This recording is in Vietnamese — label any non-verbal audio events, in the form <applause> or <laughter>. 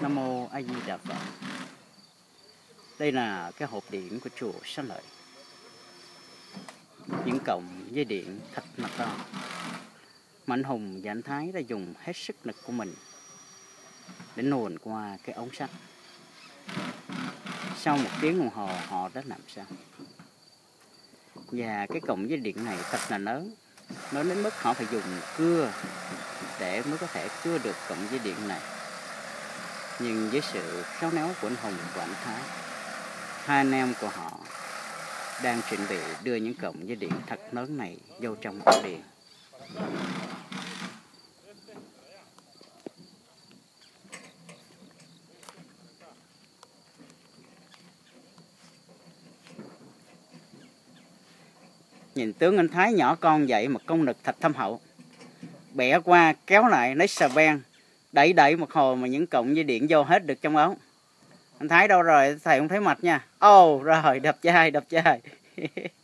Nam mô A Di Đà Phật. Đây là cái hộp điện của chùa Sát Lợi. Những cổng dây điện thật là to. Mạnh Hùng và anh Thái đã dùng hết sức lực của mình để nồn qua cái ống sắt. Sau một tiếng đồng hồ, họ đã làm xong. Và cái cổng dây điện này thật là lớn. nó đến mức họ phải dùng cưa để mới có thể cưa được cổng dây điện này nhưng với sự khéo léo của anh Hùng và anh Thái. Hai anh em của họ đang chuẩn bị đưa những cổng dây điện thật lớn này vô trong ổ điện. Nhìn tướng anh Thái nhỏ con vậy mà công lực thật thâm hậu. Bẻ qua kéo lại lấy xà beng đẩy đẩy một hồi mà những cộng dây điện vô hết được trong ống. Anh thấy đâu rồi? Thầy không thấy mạch nha. Ồ oh, rồi đập chai đập chai. <laughs>